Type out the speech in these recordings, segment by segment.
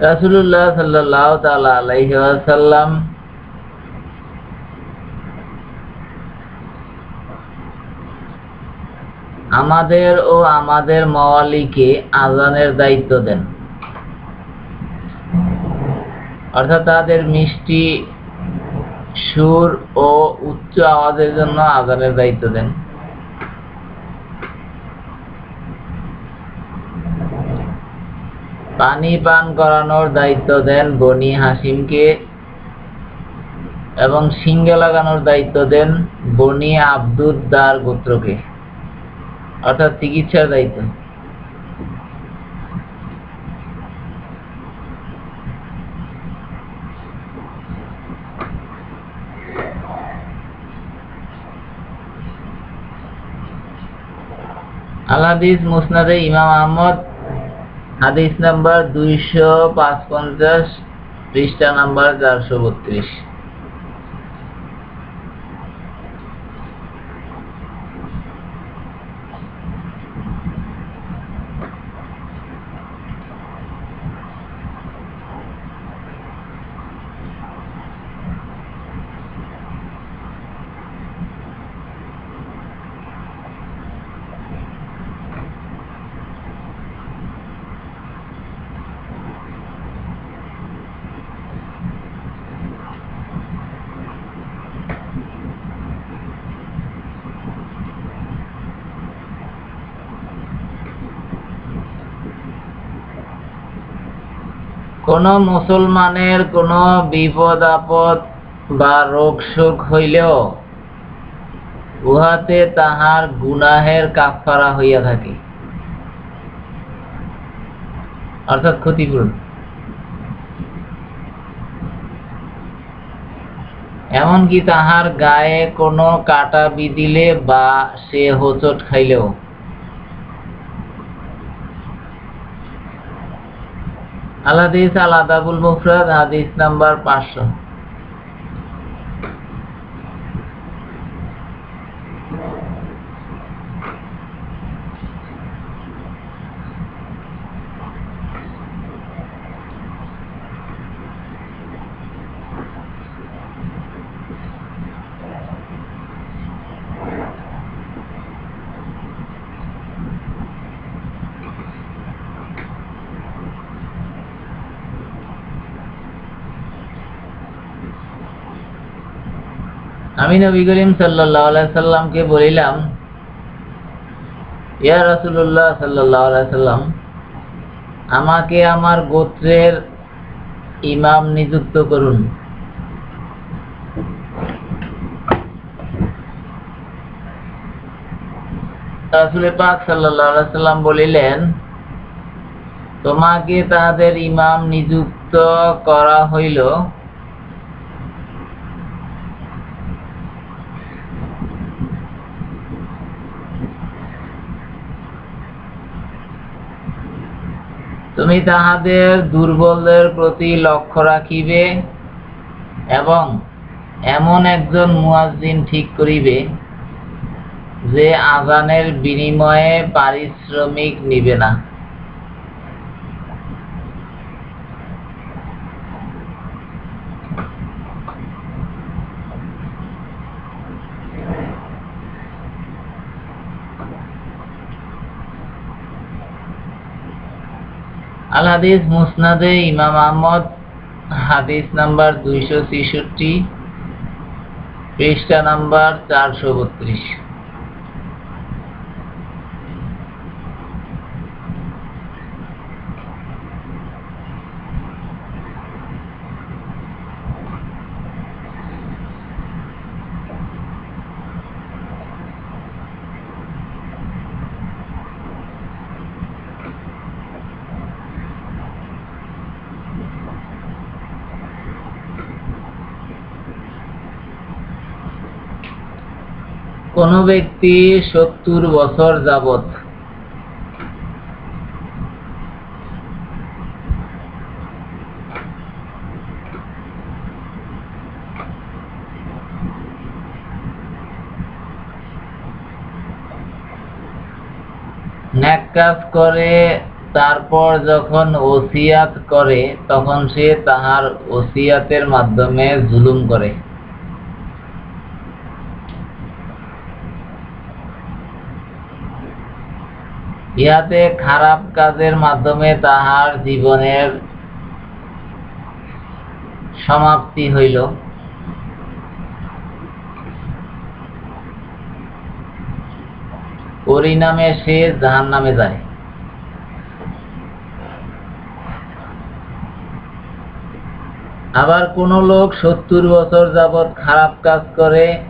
রাসুল্লাহ সাল্লাহ তালা আমাদের ও আমাদের মাওয়ালিকে আজানের দায়িত্ব দেন। অর্থাৎ তাদের মিষ্টি, সুর ও উচ্চ আওয়াজের জন্য আজানের দায়িত্ব দেন। পানি পান করানোর দায়িত্ব দেন বনি হাসিমকে এবং সিঙ্গে লাগানোর দায়িত্ব দেন বনি আব্দুদ্দার গোত্রকে। অর্থাৎ চিকিৎসার দায়িত্ব। আল মুসনাদে ইমাম আহমদ হাদিস নাম্বার দুইশো পাঁচ পৃষ্ঠা নাম্বার চারশো বত্রিশ। কোন মুসলমানের কোন বিপদ, আপদ বা রোগ শোক হইলেও উহাতে তাহার গুনাহের কাফারা হইয়া থাকে। অর্থাৎ ক্ষতিপূরণ। এমনকি তাহার গায়ে কোনো কাটা বিদিলে বা সে হোঁচট খাইলেও আল হাদিস আল মুফরাদ হাদিস নাম্বার পাঁচশো। আমি নবী করিম সাল্লাহ সাল্লামকে বলিলাম, ইয়া রসুল্লাহ সাল্লাহ সাল্লাম, আমাকে আমার গোত্রের ইমাম নিযুক্ত করুন। পাক সাল্লাম বলিলেন, তোমাকে তাদের ইমাম নিযুক্ত করা হইল তুমি তাহাদের দুর্বলদের প্রতি লক্ষ্য রাখিবে এবং এমন একজন মুয়াজ্জিন ঠিক করিবে যে আজানের বিনিময়ে পারিশ্রমিক নিবে না। আল হাদিস মুসনাদে ইমাম আহমদ হাদিস নাম্বার দুইশো ছেষট্টি পৃষ্ঠা নাম্বার চারশো বত্রিশ। কোন ব্যক্তি সত্তর বছর ন্যাক কাজ করে, তারপর যখন ওসিয়াত করে, তখন সে তাহার ওসিয়াতের মাধ্যমে জুলুম করে। ইহাতে খারাপ কাজের মাধ্যমে তাহার জীবনের সমাপ্তি হইল। পরিণামে সে জাহান নামে যায়। আবার কোন লোক সত্তর বছর যাবৎ খারাপ কাজ করে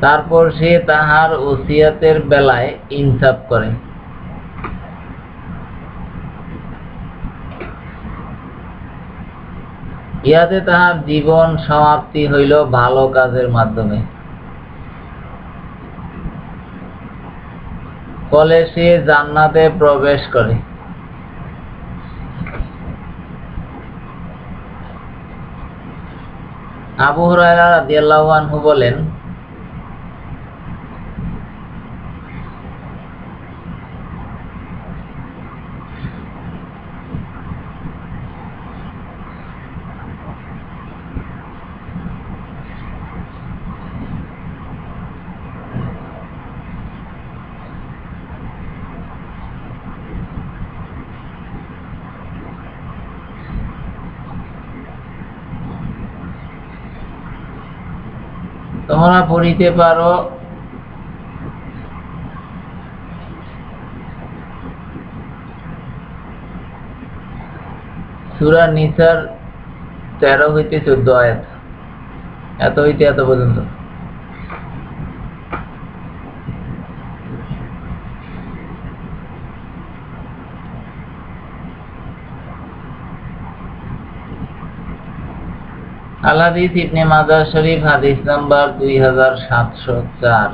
তারপর সে তাহার ওসিয়াতের বেলায় ইনসাফ করে। ইহাতে তাহার জীবন সমাপ্তি হইল ভালো কাজের মাধ্যমে। ফলে সে জান্নাতে প্রবেশ করে। আবু রাদিয়াল্লাহু আনহু বলেন তোমরা পড়িতে পারো। সুরা নিসার তেরো হইতে চোদ্দ আয়াত। এত হইতে এত পর্যন্ত। আল হাদিস ইবনে মাজার শরীফ হাদিস নাম্বার দুই হাজার সাতশো চার।